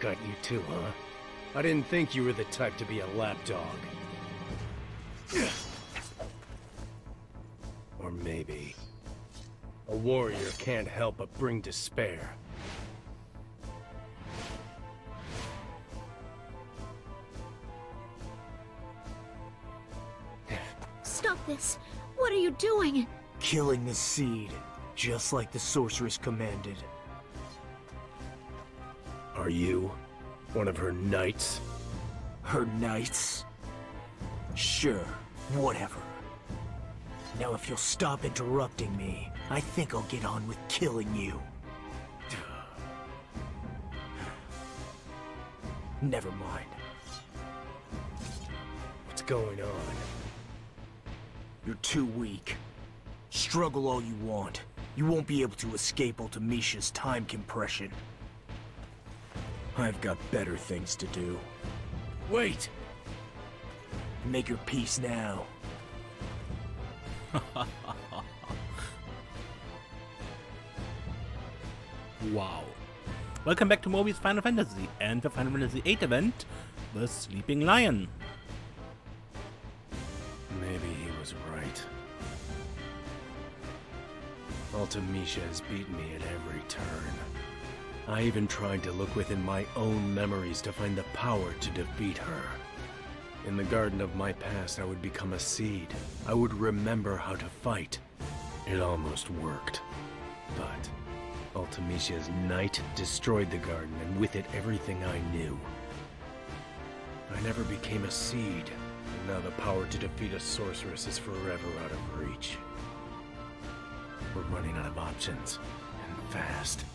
Got you too, huh? I didn't think you were the type to be a lapdog. Or maybe... A warrior can't help but bring despair. Stop this! What are you doing? Killing the seed, just like the sorceress commanded. Are you one of her knights? Her knights? Sure, whatever. Now if you'll stop interrupting me, I think I'll get on with killing you. Never mind. What's going on? You're too weak. Struggle all you want. You won't be able to escape Ultimecia's time compression. I've got better things to do. Wait! Make your peace now. Wow. Welcome back to Mobius Final Fantasy and the Final Fantasy VIII event, The Sleeping Lion. Maybe he was right. Ultimecia has beaten me at every turn. I even tried to look within my own memories to find the power to defeat her. In the garden of my past, I would become a seed. I would remember how to fight. It almost worked. But Ultimecia's knight destroyed the garden, and with it everything I knew. I never became a seed, and now the power to defeat a sorceress is forever out of reach. We're running out of options, and fast.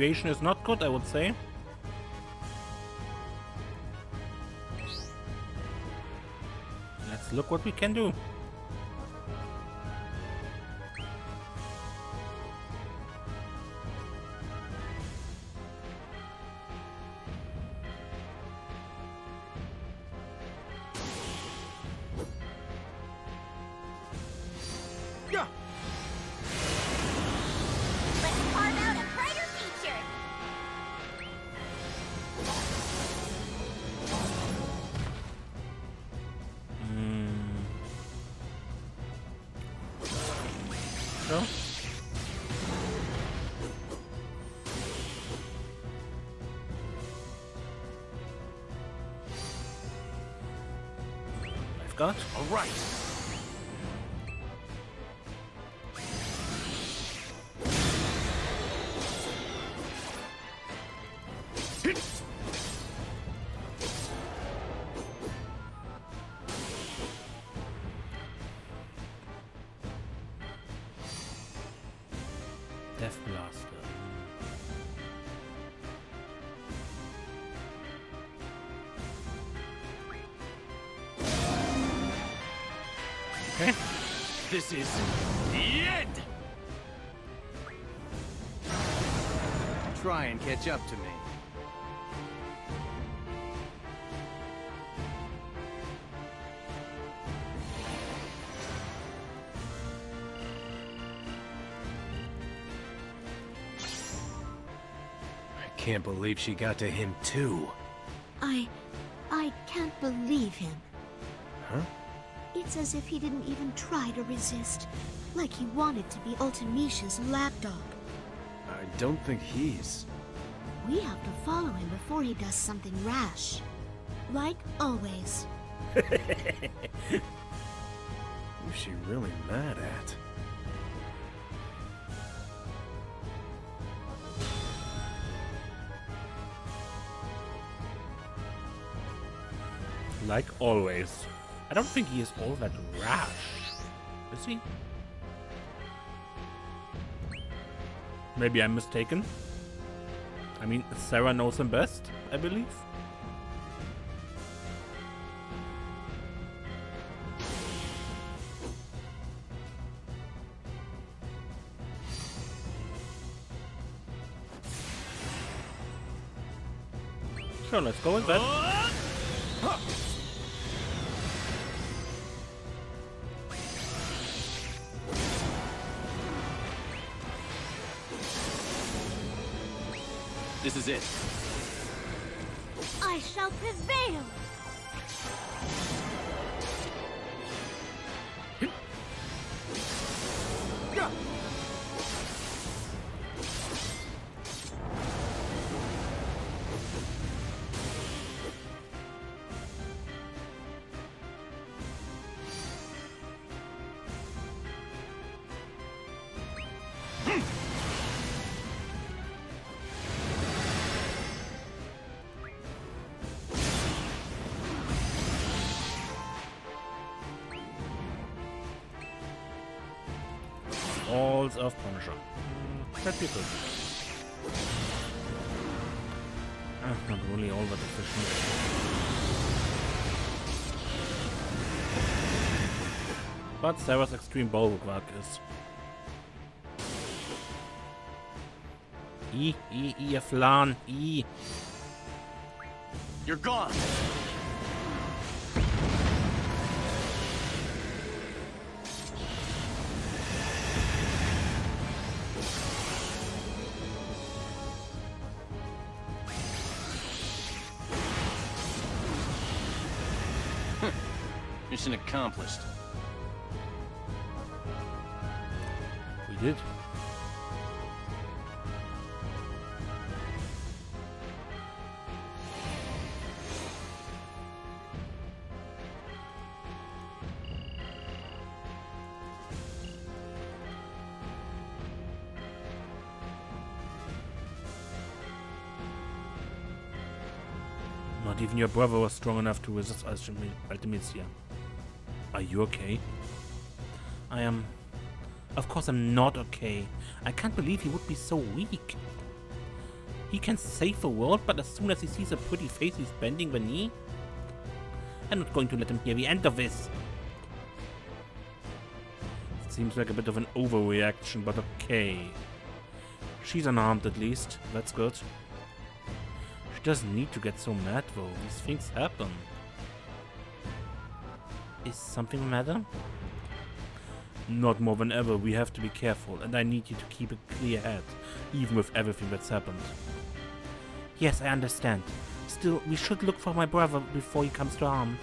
Situation is not good, I would say. Let's look what we can do. All right. This is the end! Try and catch up to me. I can't believe she got to him too. I... I can't believe him. Huh? It's as if he didn't even try to resist. Like he wanted to be Ultimecia's lapdog. I don't think he's... We have to follow him before he does something rash. Like always. Who's she really mad at? Like always. I don't think he is all that rash. Is he? Maybe I'm mistaken. I mean, Sarah knows him best, I believe. So let's go with that. It. Balls of Punisher. That'd be good. Ah, not really all that efficient. But Sarah's extreme bulwark is. E, E, E, Flan, E. You're gone. Accomplished. We did. Not even your brother was strong enough to resist Ultimecia. Are you okay? I am. Of course, I'm not okay. I can't believe he would be so weak. He can save the world, but as soon as he sees a pretty face, he's bending the knee? I'm not going to let him hear the end of this. Seems like a bit of an overreaction, but okay. She's unarmed at least. That's good. She doesn't need to get so mad though. These things happen. Is something the matter? Not more than ever, we have to be careful, and I need you to keep a clear head, even with everything that's happened. Yes, I understand. Still, we should look for my brother before he comes to harm.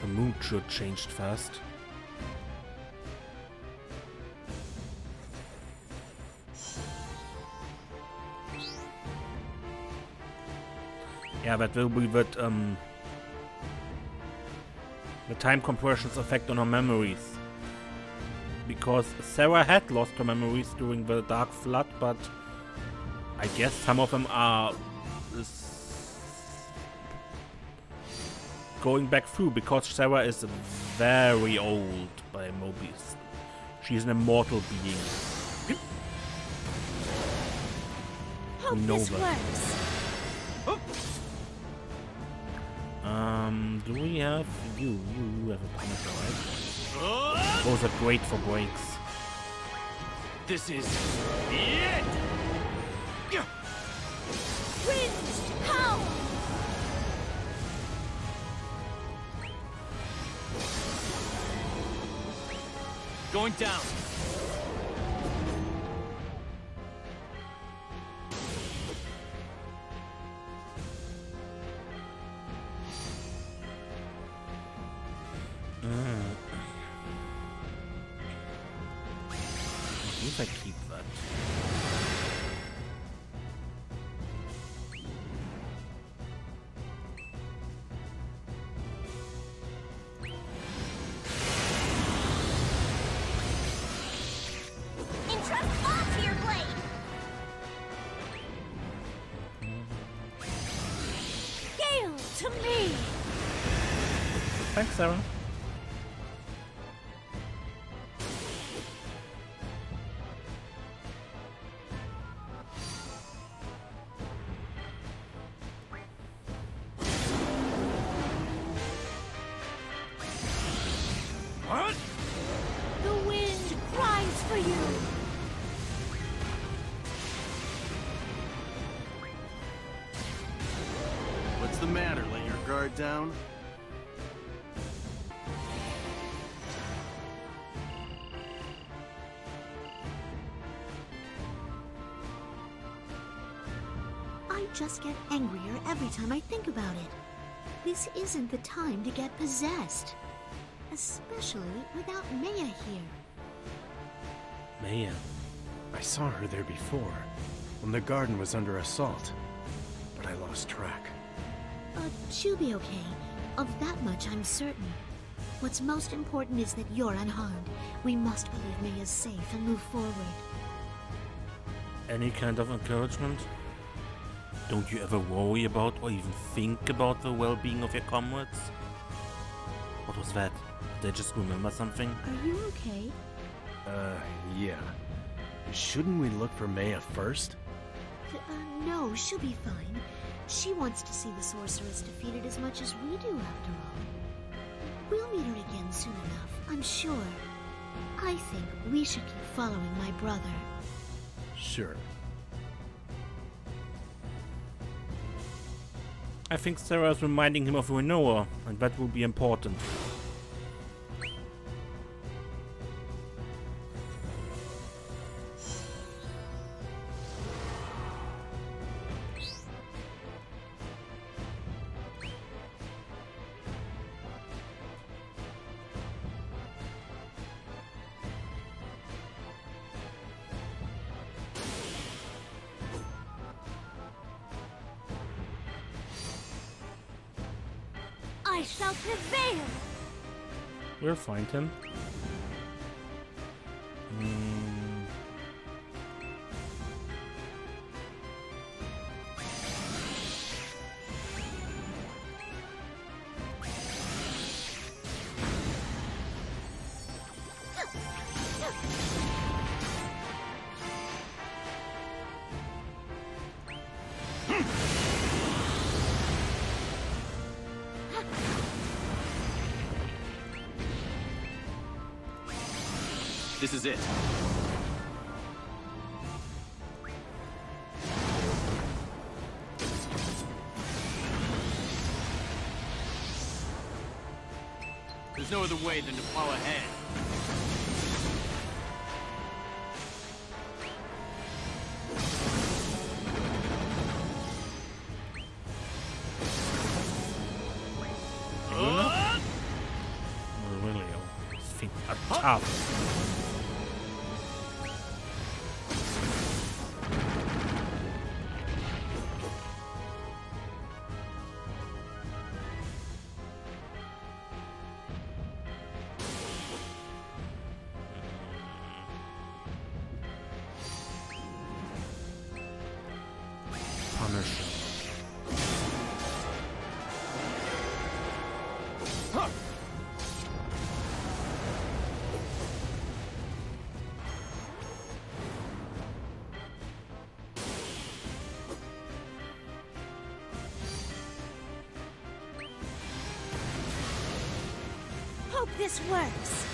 The mood should changed fast. Yeah, that will be that um the time compression's effect on her memories. Because Sarah had lost her memories during the Dark Flood, but I guess some of them are going back through because Sarah is very old by Mobius. She's an immortal being. Hope this works. Do we have you? You, you have a Punisher, right? Those are great for breaks. This is it. Wind power! Going down. Guard down? I just get angrier every time I think about it. This isn't the time to get possessed. Especially without Meia here. Meia. I saw her there before, when the garden was under assault. But I lost track. Uh, she'll be okay. Of that much I'm certain. What's most important is that you're unharmed. We must believe Meia's safe and move forward. Any kind of encouragement? Don't you ever worry about or even think about the well-being of your comrades? What was that? Did I just remember something? Are you okay? Uh, yeah. Shouldn't we look for Maya first? Uh, no, she'll be fine. She wants to see the sorceress defeated as much as we do, after all. We'll meet her again soon enough, I'm sure. I think we should keep following my brother. Sure. I think Sarah is reminding him of Rinoa, and that will be important. I shall prevail! We'll find him. Hmm. Is it. There's no other way than to plow ahead. Really, these things are works.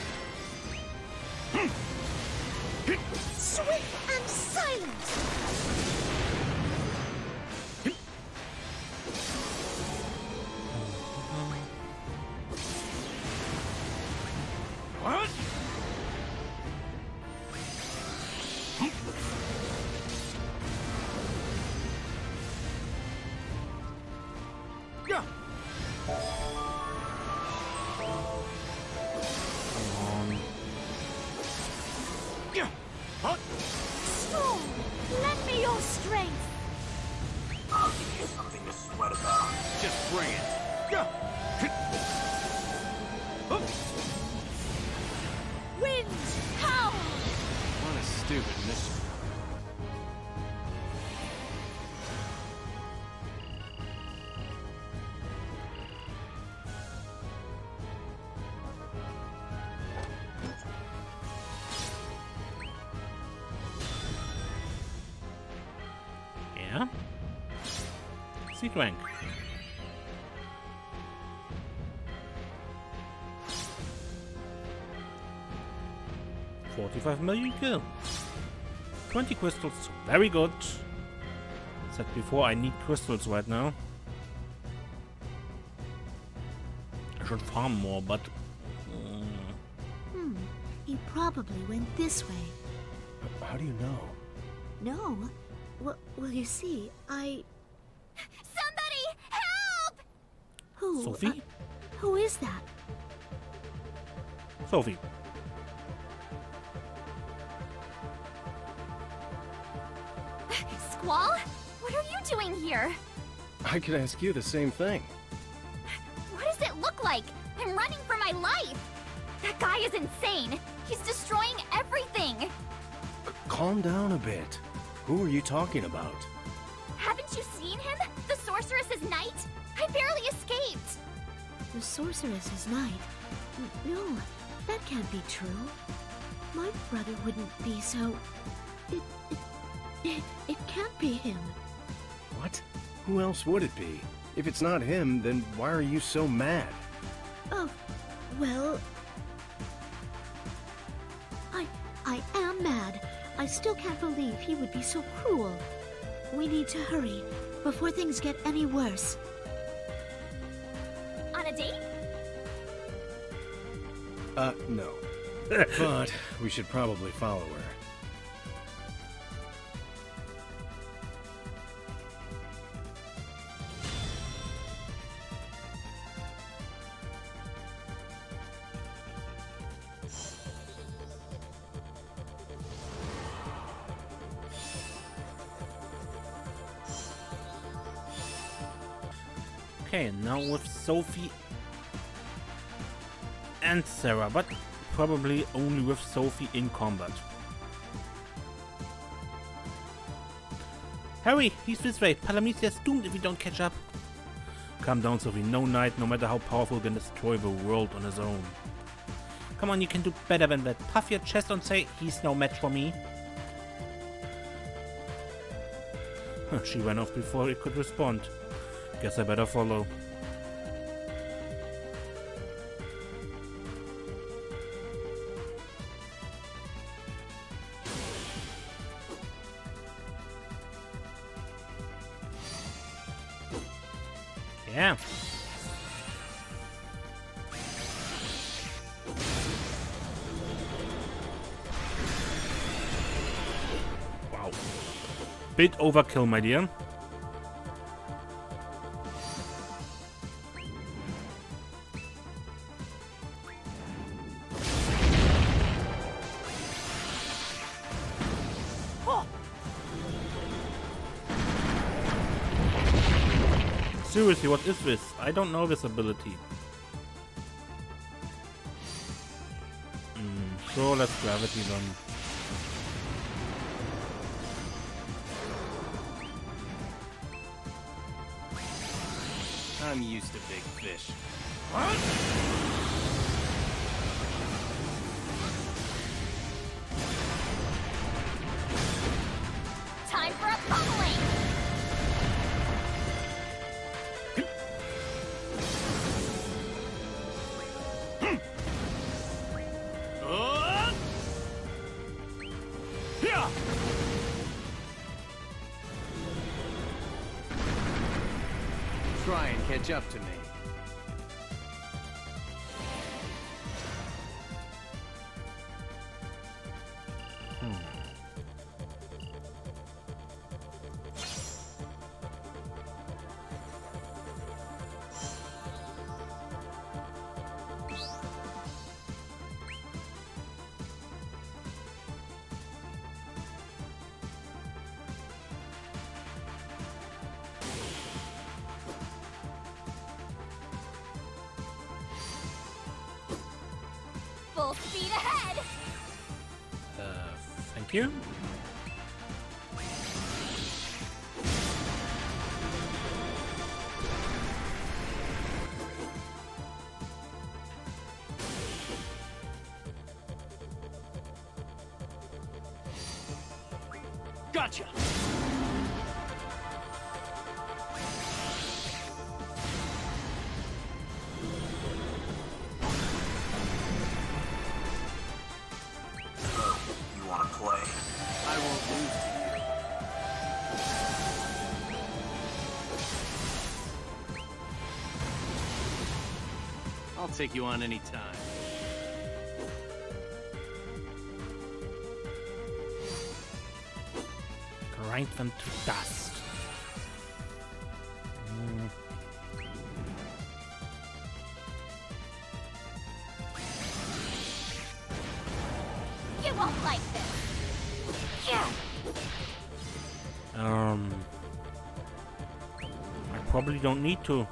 45 million kills. 20 crystals, very good. Said before, I need crystals right now. I should farm more, but... Uh... Hmm, he probably went this way. How do you know? No. Well, well, you see, I... Somebody, help! Who? Sophie? Uh, who is that? Sophie. Squall? What are you doing here? I could ask you the same thing. What does it look like? I'm running for my life! That guy is insane! He's destroying everything! C- calm down a bit. Who are you talking about? Haven't you seen him? The sorceress's knight? I barely escaped! The sorceress's knight? N- No, that can't be true. My brother wouldn't be so. It. It, it, it can't be him. What? Who else would it be? If it's not him, then why are you so mad? Oh, well. I. I am mad. I still can't believe he would be so cruel. We need to hurry before things get any worse. On a date? Uh, no. but we should probably follow her. Now with Sophie and Sarah, but probably only with Sophie in combat. Hurry, he's this way. Palamecia's doomed if we don't catch up. Calm down, Sophie. No knight, no matter how powerful, can destroy the world on his own. Come on, you can do better than that. Puff your chest and say, he's no match for me. She ran off before he could respond. Guess I better follow. Bit overkill, my dear. Seriously, what is this? I don't know this ability. Hmm, so let's gravity then. I'm used to big fish. Time Full speed ahead! Uh, thank you. Take you on any time. Grind them to dust. Mm. You won't like this. Yeah. Um, I probably don't need to.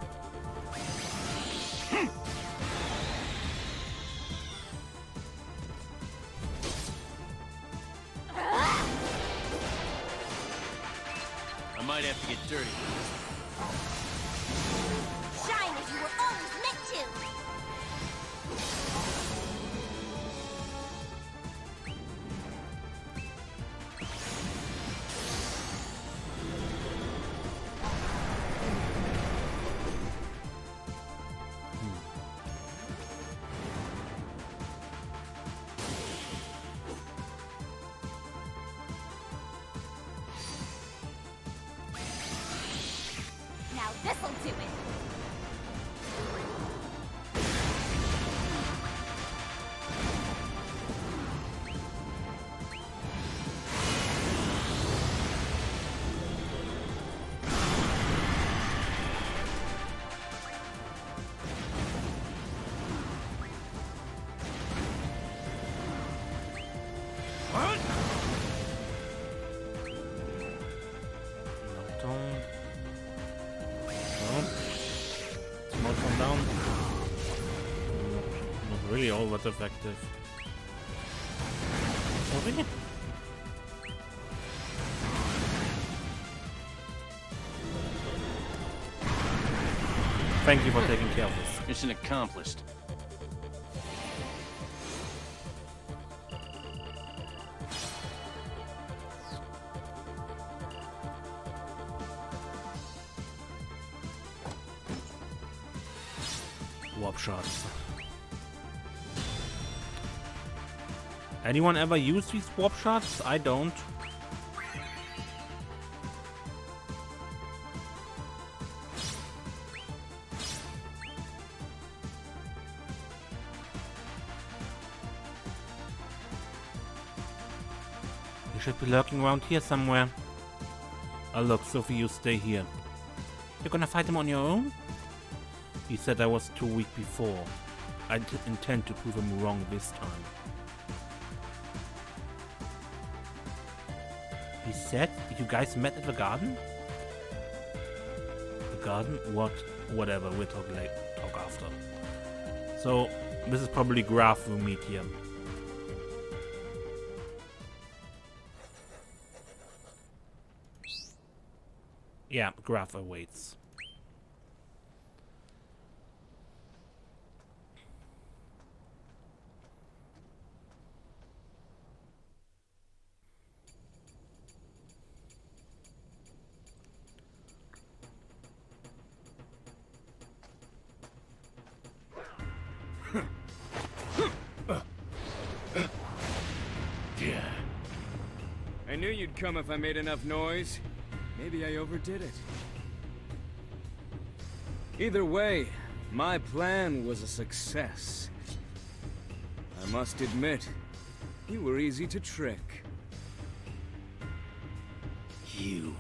Really all that effective. Really? Thank you for taking care of this. Mission accomplished. Warp shots. Anyone ever use these warp shots? I don't. You should be lurking around here somewhere. Oh look, Sophie, you stay here. You're gonna fight him on your own? He said I was too weak before. I intend to prove him wrong this time. He said you guys met at the garden? The garden? What? Whatever, we'll talk later. Talk after. So, this is probably Graf we'll meet here. Yeah, Graf awaits. If I made enough noise. Maybe I overdid it. Either way, my plan was a success. I must admit, you were easy to trick. You.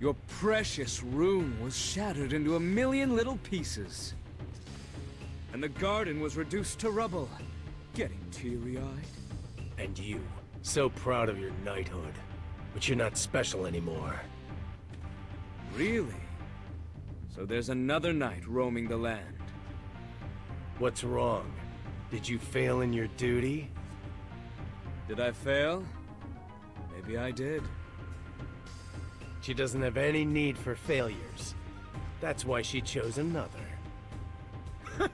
Your precious rune was shattered into a million little pieces. And the garden was reduced to rubble. Getting teary-eyed. And you. So proud of your knighthood. But you're not special anymore. Really? So there's another knight roaming the land. What's wrong? Did you fail in your duty? Did I fail? Maybe I did. She doesn't have any need for failures. That's why she chose another.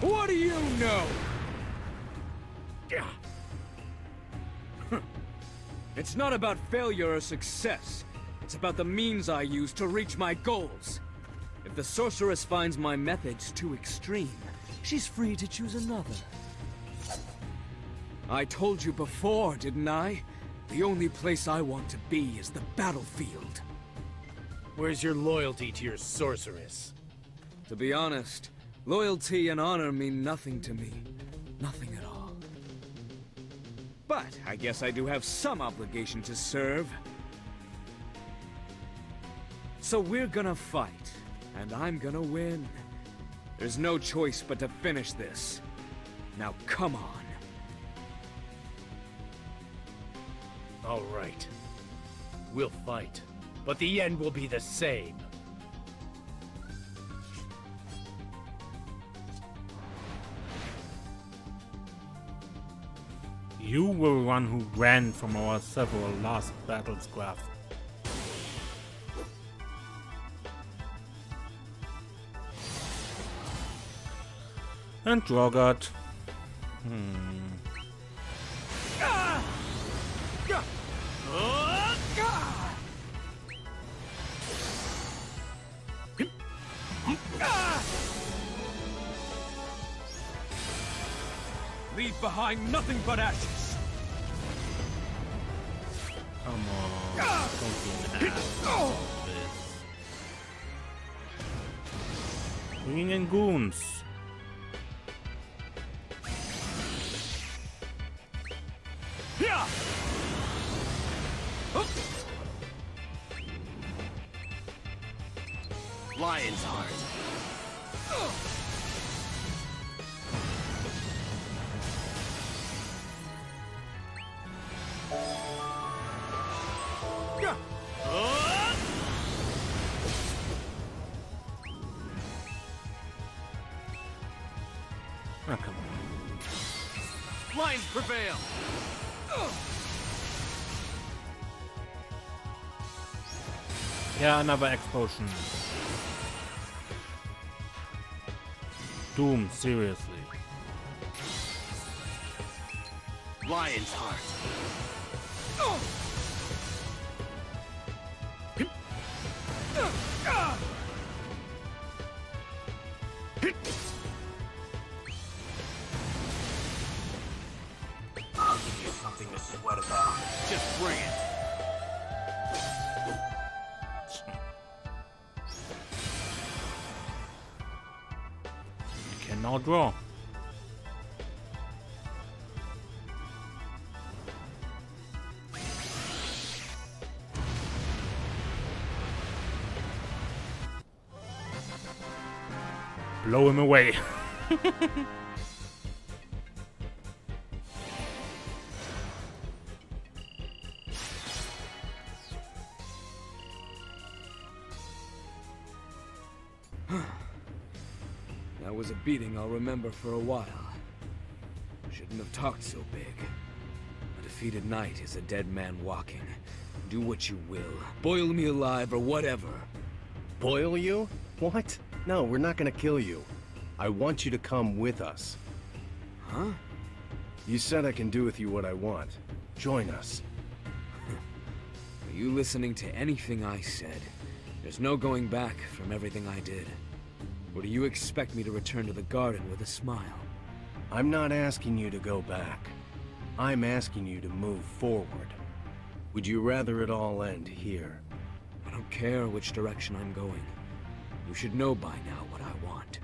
What do you know? It's not about failure or success. It's about the means I use to reach my goals. If the sorceress finds my methods too extreme, she's free to choose another. I told you before, didn't I? The only place I want to be is the battlefield. Where's your loyalty to your sorceress? To be honest, Loyalty and honor mean nothing to me. Nothing at all. But I guess I do have some obligation to serve. So we're gonna fight, and I'm gonna win. There's no choice but to finish this. Now come on. All right. We'll fight, but the end will be the same. You were the one who ran from our several last battles, Graf. And Drogot. Hmm. Leave behind nothing but ashes. Come on. Don't be an in goons. Yeah! Lion's Heart. Lions prevail. Yeah, another explosion. Doom, seriously. Lion's Heart. I'll Blow him away. That was a beating I'll remember for a while. Shouldn't have talked so big. A defeated knight is a dead man walking. Do what you will. Boil me alive or whatever. Boil you? What? No, we're not gonna kill you. I want you to come with us. Huh? You said I can do with you what I want. Join us. Are you listening to anything I said? There's no going back from everything I did. Or do you expect me to return to the garden with a smile? I'm not asking you to go back. I'm asking you to move forward. Would you rather it all end here? I don't care which direction I'm going. You should know by now what I want.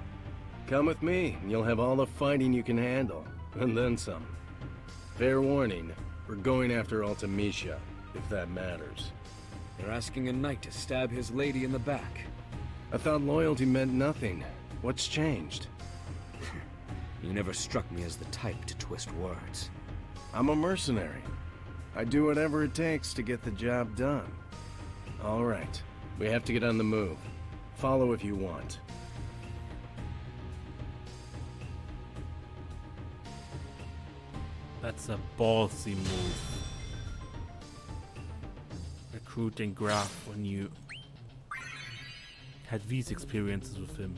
Come with me, and you'll have all the fighting you can handle, and then some. Fair warning, we're going after Ultimecia, if that matters. They're asking a knight to stab his lady in the back. I thought loyalty meant nothing. What's changed? You never struck me as the type to twist words. I'm a mercenary. I do whatever it takes to get the job done. All right, we have to get on the move. Follow if you want. That's a ballsy move. Recruiting Graf when you had these experiences with him.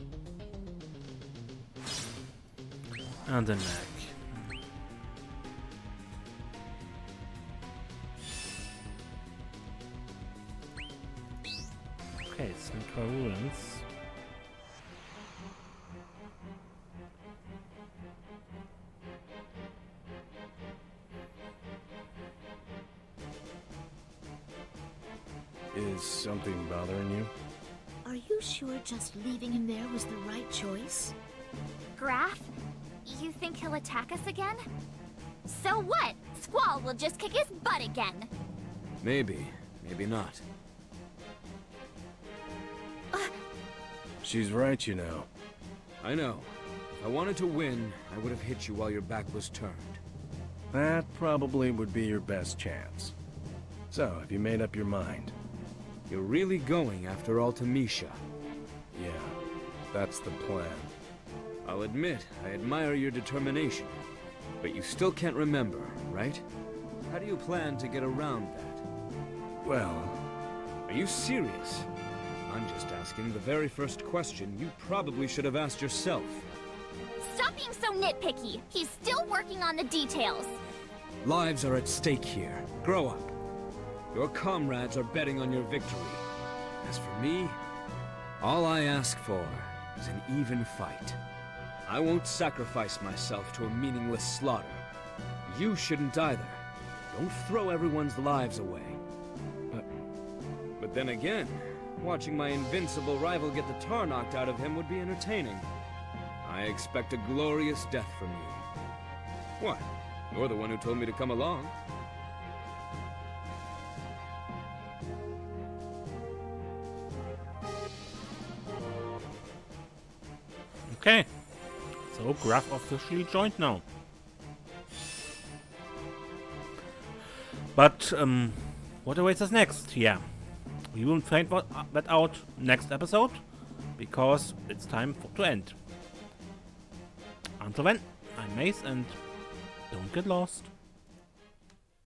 And the neck. Okay, Central Ruins. Is something bothering you? Are you sure just leaving him there was the right choice? Graf, you think he'll attack us again? So what? Squall will just kick his butt again. Maybe, maybe not. Uh. She's right, you know. I know. If I wanted to win, I would have hit you while your back was turned. That probably would be your best chance. So, have you made up your mind? You're really going after Ultimecia. Yeah, that's the plan. I'll admit, I admire your determination. But you still can't remember, right? How do you plan to get around that? Well, Are you serious? I'm just asking the very first question you probably should have asked yourself. Stop being so nitpicky. He's still working on the details. Lives are at stake here. Grow up. Your comrades are betting on your victory. As for me, all I ask for is an even fight. I won't sacrifice myself to a meaningless slaughter. You shouldn't either. Don't throw everyone's lives away. But, but then again, watching my invincible rival get the tar knocked out of him would be entertaining. I expect a glorious death from you. What? You're the one who told me to come along. Okay. So Graf officially joined now. But um, what awaits us next? Yeah, we will find uh, that out next episode because it's time to end. Until then, I'm MaZe and don't get lost.